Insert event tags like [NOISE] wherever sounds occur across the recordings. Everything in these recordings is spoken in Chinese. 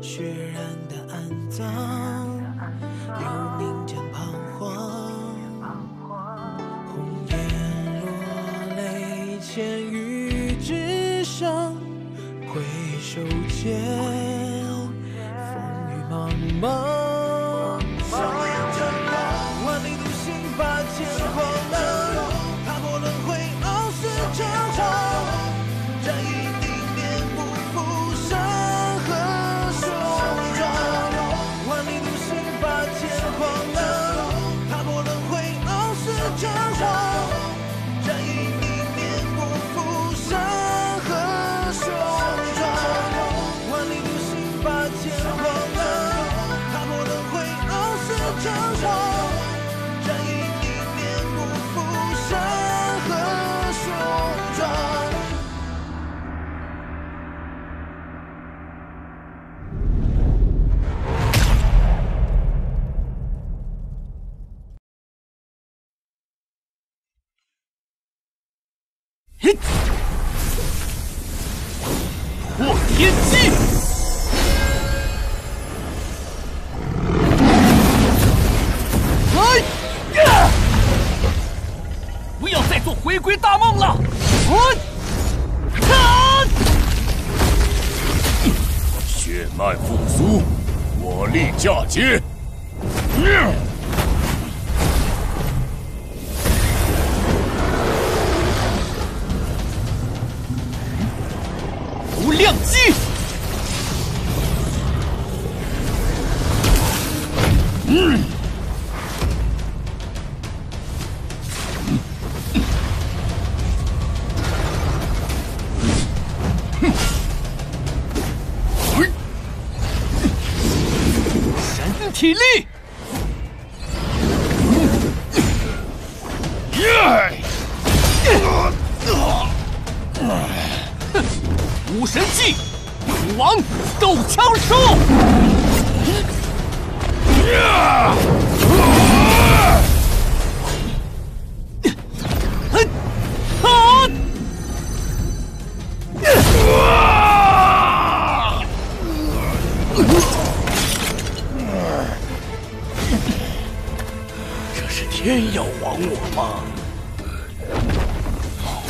血染的暗藏幽冥剑旁破天机！来！不要再做回归大梦了！来！啊！血脉复苏，我力嫁接。体力，武神技，武王斗枪术。天要亡我吗？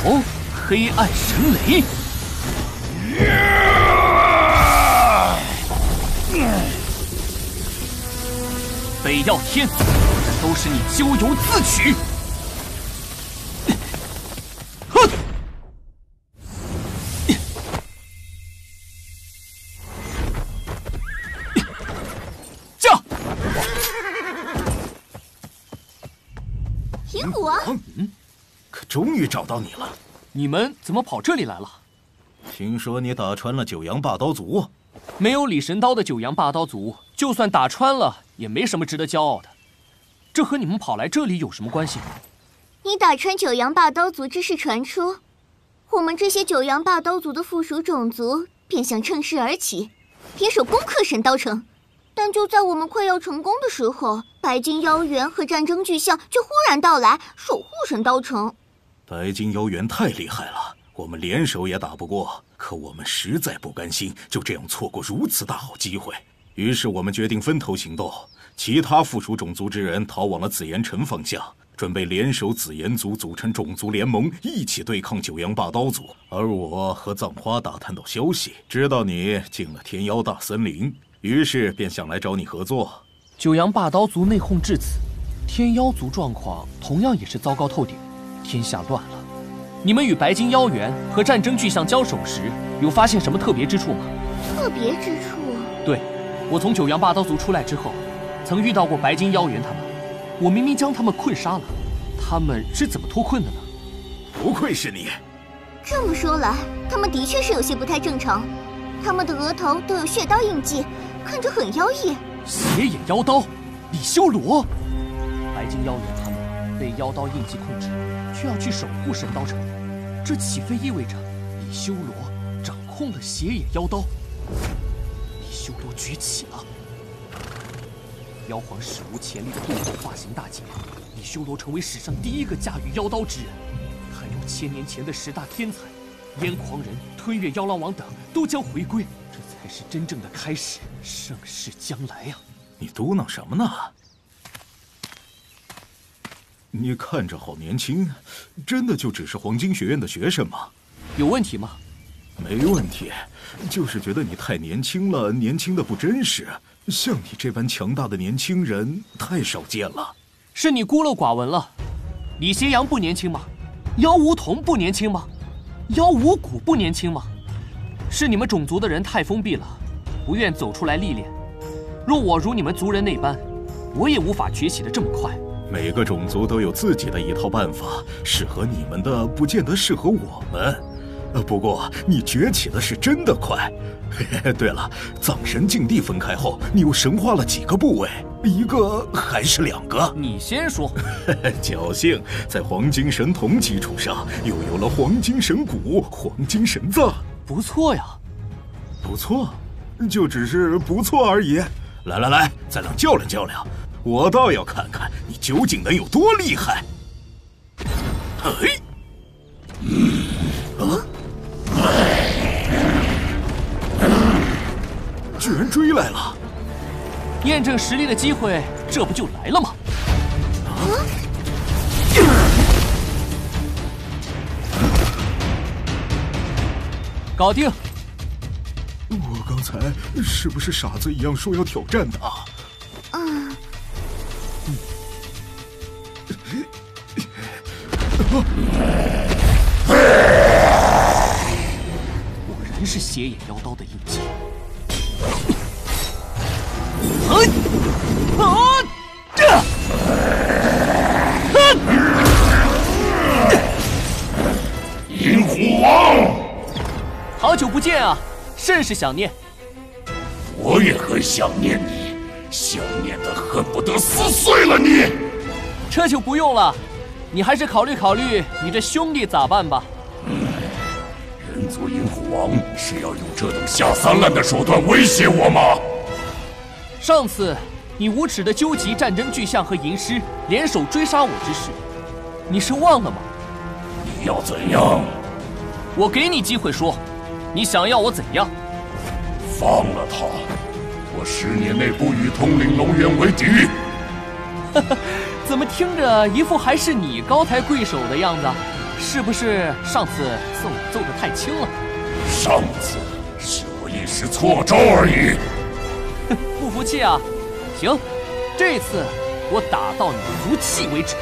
哦，黑暗神雷！北耀天，这都是你咎由自取！到你了，你们怎么跑这里来了？听说你打穿了九阳霸刀族，没有李神刀的九阳霸刀族，就算打穿了，也没什么值得骄傲的。这和你们跑来这里有什么关系？你打穿九阳霸刀族之事传出，我们这些九阳霸刀族的附属种族便想趁势而起，联手攻克神刀城。但就在我们快要成功的时候，白金妖猿和战争巨象却忽然到来，守护神刀城。白金妖猿太厉害了，我们联手也打不过。可我们实在不甘心就这样错过如此大好机会，于是我们决定分头行动。其他附属种族之人逃往了紫炎城方向，准备联手紫炎族组成种族联盟，一起对抗九阳霸刀族。而我和葬花打探到消息，知道你进了天妖大森林，于是便想来找你合作。九阳霸刀族内讧至此，天妖族状况同样也是糟糕透顶。天下乱了，你们与白金妖猿和战争巨象交手时，有发现什么特别之处吗？特别之处？对，我从九阳霸刀族出来之后，曾遇到过白金妖猿他们。我明明将他们困杀了，他们是怎么脱困的呢？不愧是你。这么说来，他们的确是有些不太正常。他们的额头都有血刀印记，看着很妖异。邪眼妖刀，李修罗，白金妖猿他们。被妖刀印记控制，却要去守护神刀城，这岂非意味着李修罗掌控了邪眼妖刀？李修罗崛起了！妖皇史无前例的动作化形大劫，李修罗成为史上第一个驾驭妖刀之人。还有千年前的十大天才，燕狂人、吞月妖狼王等都将回归，这才是真正的开始，盛世将来啊！你嘟囔什么呢？你看着好年轻，真的就只是黄金学院的学生吗？有问题吗？没问题，就是觉得你太年轻了，年轻的不真实。像你这般强大的年轻人太少见了。是你孤陋寡闻了。李斜阳不年轻吗？妖梧桐不年轻吗？妖无谷不年轻吗？是你们种族的人太封闭了，不愿走出来历练。若我如你们族人那般，我也无法崛起的这么快。每个种族都有自己的一套办法，适合你们的不见得适合我们。呃，不过你崛起的是真的快。[LAUGHS] 对了，藏神境地分开后，你又神化了几个部位？一个还是两个？你先说。[LAUGHS] 侥幸，在黄金神瞳基础上，又有了黄金神骨、黄金神藏，不错呀。不错，就只是不错而已。来来来，咱俩较量较量，我倒要看看你究竟能有多厉害。嘿，啊！居然追来了！验证实力的机会，这不就来了吗？啊！搞定！我刚才是不是傻子一样说要挑战他？啊！果然是邪眼妖刀的印记。啊！这！银虎王，好久不见啊，甚是想念。我也很想念你，想念的恨不得撕碎了你。这就不用了，你还是考虑考虑你这兄弟咋办吧。人族银虎王是要用这等下三滥的手段威胁我吗？上次。你无耻的纠集战争巨象和银狮联手追杀我之事，你是忘了吗？你要怎样？我给你机会说，你想要我怎样？放了他，我十年内不与通灵龙渊为敌。哈哈，怎么听着一副还是你高抬贵手的样子？是不是上次揍你揍得太轻了？上次是我一时错招而已。哼 [LAUGHS] 不服气啊？行，这次我打到你服气为止。